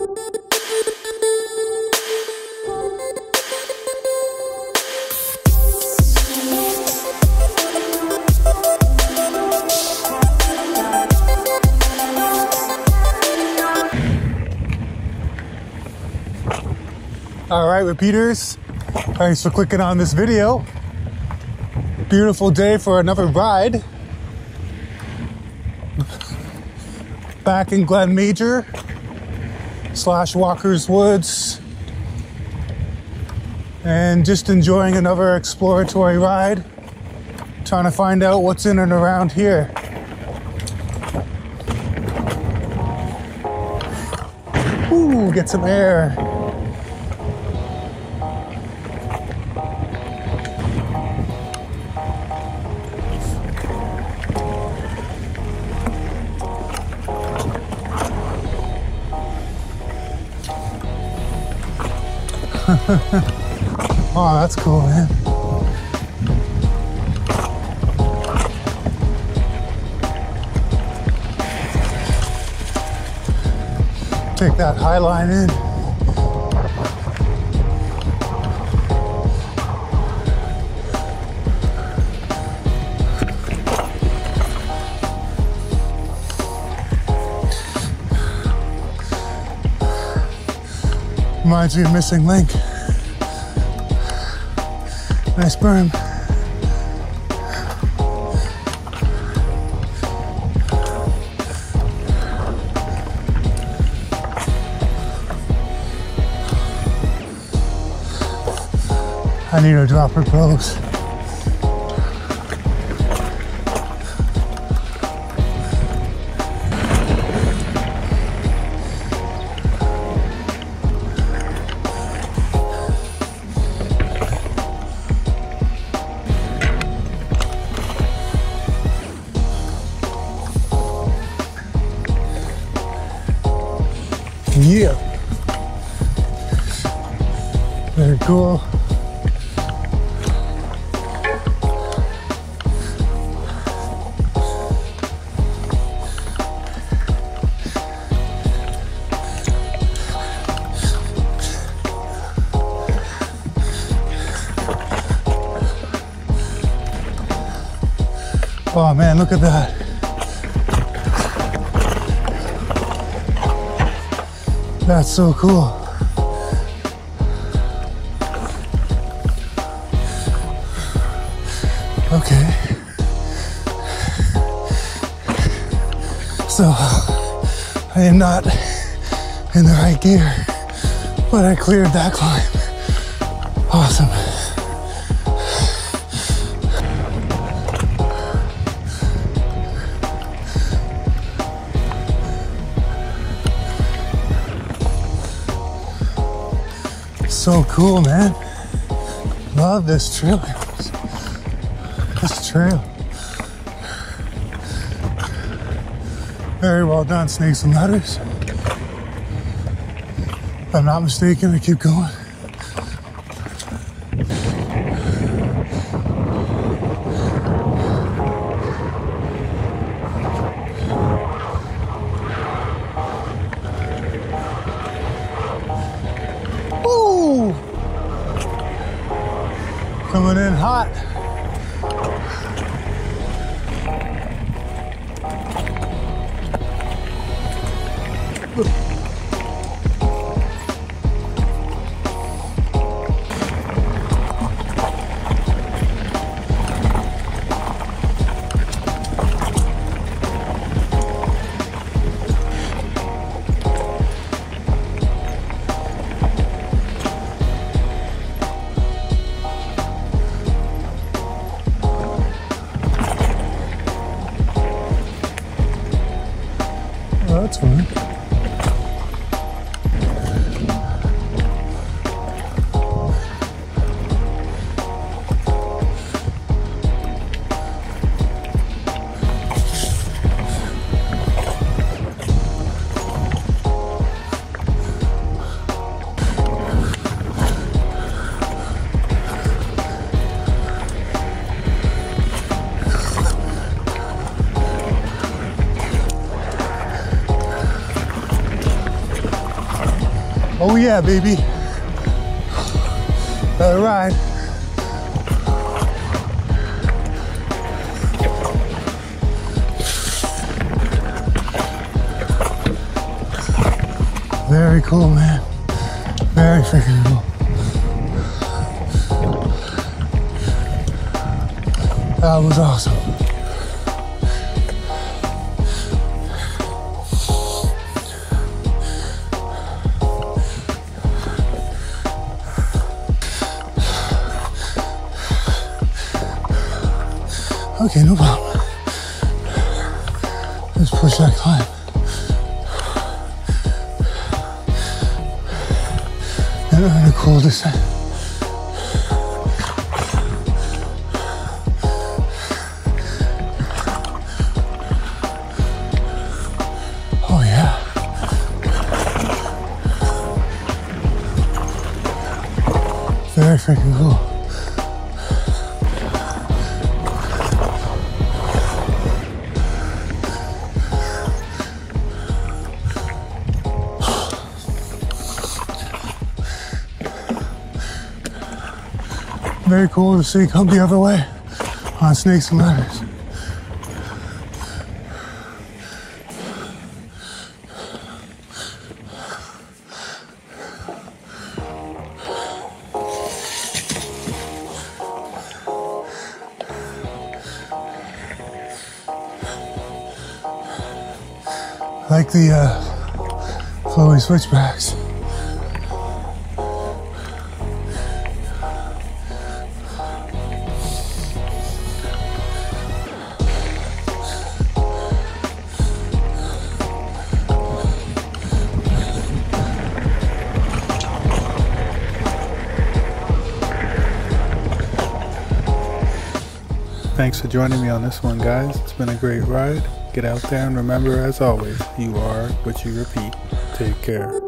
All right, repeaters, thanks for clicking on this video. Beautiful day for another ride. Back in Glen Major slash Walker's Woods. And just enjoying another exploratory ride. Trying to find out what's in and around here. Ooh, get some air. oh, that's cool, man. Take that high line in. Reminds me of Missing Link. Nice berm. I need a dropper post. Yeah. Very cool. Oh man, look at that. That's so cool. Okay. So, I am not in the right gear, but I cleared that climb. Awesome. So cool, man. Love this trail. This trail. Very well done, snakes and ladders. If I'm not mistaken, I keep going. Coming in hot. Ooh. that's fine. Oh yeah, baby. All right. Very cool, man. Very freaking cool. That was awesome. Okay, no problem. Let's push that climb. And earn a cool descent. Oh yeah. Very freaking cool. Very cool to see come the other way on snakes and ladders. Like the uh, flowy switchbacks. Thanks for joining me on this one, guys. It's been a great ride. Get out there and remember, as always, you are what you repeat. Take care.